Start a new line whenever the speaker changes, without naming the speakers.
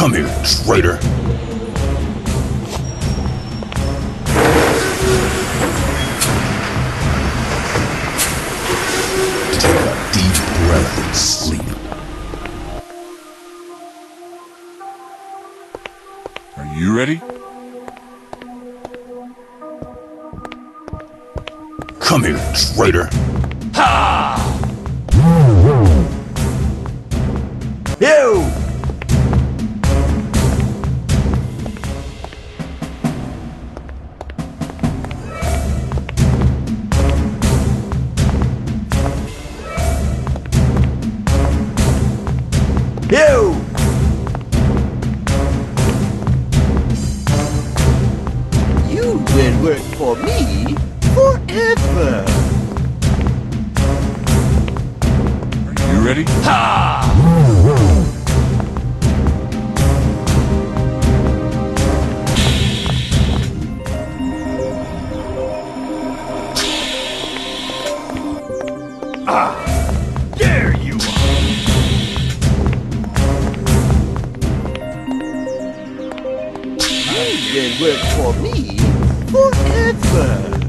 Come here, traitor.
Are you ready?
Come here, traitor.
You! Will work for me forever.
Are you ready? Ah!
There you are. You will work for me forever.